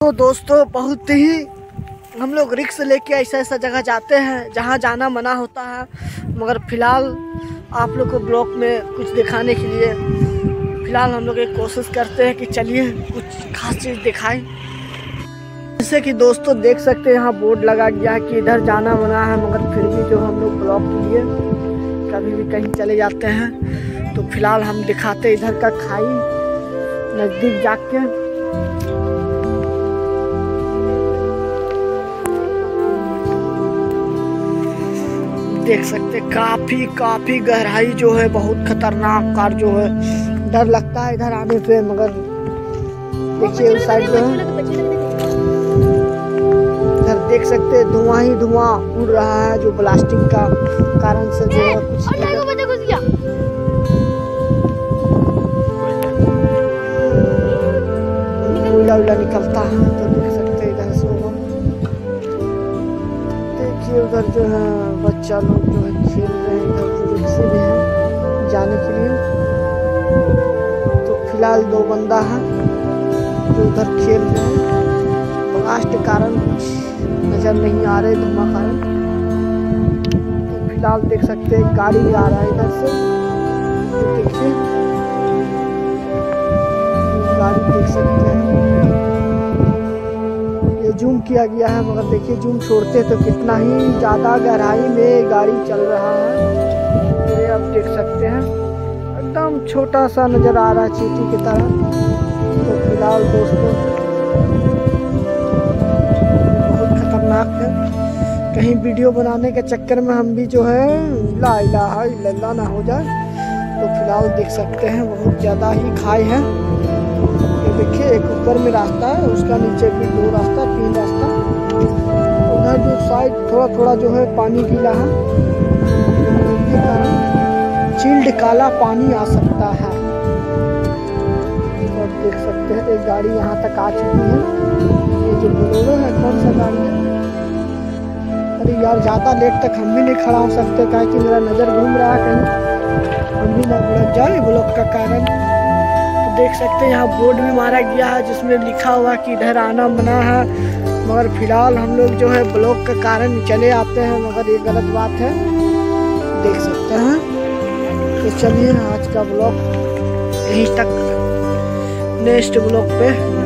तो दोस्तों, बहुत ही हम लोग रिक्स लेके ऐसा ऐसा जगह जाते हैं, जहाँ जाना मना होता है। मगर फ़िलहाल आप लोग को ब्लॉग में कुछ दिखाने के लिए फ़िलहाल हम लोग एक कोशिश करते हैं कि चलिए कुछ खास चीज़ दिखाएँ। जैसे कि दोस्तों, देख सकते हैं यहाँ बोर्ड लगा गया है कि इधर जाना मना है, मगर फिर भी जो हम लोग ब्लॉग के लिए कभी भी कहीं चले जाते हैं तो फ़िलहाल हम दिखाते इधर का खाई नज़दीक जाके। देख सकते काफ़ी काफ़ी गहराई जो है बहुत खतरनाक कार जो है। डर लगता है इधर आने पे मगर देखिए उस साइड है। इधर देख सकते हैं धुआँ ही धुआँ उड़ रहा है जो प्लास्टिक का कारण से जो है कुछ कोयला उला निकलता है। उधर जो है बच्चा लोग जो है खेल रहे हैं इधर रिक्शे भी हैं जाने के लिए। तो फ़िलहाल दो बंदा है जो उधर खेल रहे हैं। ब्लास्ट के कारण नज़र नहीं आ रहे, धुआँ कारण। तो फ़िलहाल देख सकते हैं, गाड़ी आ रहा है इधर से। तो गाड़ी देख सकते हैं। जूम किया गया है, मगर देखिए जूम छोड़ते तो कितना ही ज़्यादा गहराई में गाड़ी चल रहा है। ये आप देख सकते हैं। एकदम छोटा सा नज़र आ रहा है चीटी की तरह। तो फ़िलहाल दोस्तों, बहुत खतरनाक है। कहीं वीडियो बनाने के चक्कर में हम भी जो है, ला इल्लल्लाह ना हो जाए। तो फ़िलहाल देख सकते हैं, बहुत ज़्यादा ही खाई है। ऊपर में रास्ता है, उसका नीचे भी दो रास्ता, तीन रास्ता। उधर जो साइड थोड़ा थोड़ा जो है पानी गीला है। चिल्ड काला पानी आ सकता है। और देख सकते हैं, एक गाड़ी यहाँ तक आ चुकी है। ये जो बोलोरो है, कौन सा गाड़ी है? अरे यार, ज़्यादा लेट तक हम भी नहीं खड़ा हो सकते। क्या कि मेरा नज़र घूम रहा है कहीं। हम भी ना उलझ जाए ब्लॉक का कारण। तो देख सकते हैं, यहाँ बोर्ड भी मारा गया है, जिसमें लिखा हुआ कि इधर आना मना है। मगर फ़िलहाल हम लोग जो है ब्लॉक के कारण चले आते हैं, मगर ये गलत बात है। देख सकते हैं। तो चलिए, आज का ब्लॉक यहीं तक। नेक्स्ट ब्लॉक पे।